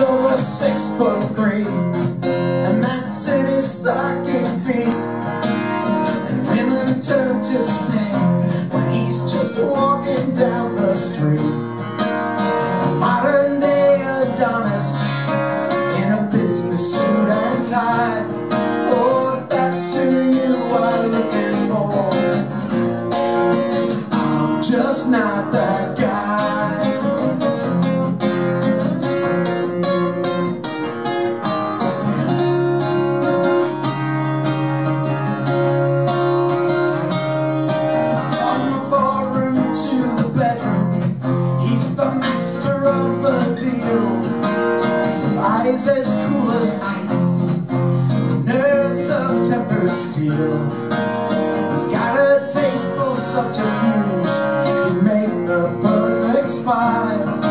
over six foot three, and that's in his stocking feet. And women turn to stare when he's just walking down the street. Eyes as cool as ice, nerves of tempered steel. He's got a taste for subterfuge, he make the perfect spy.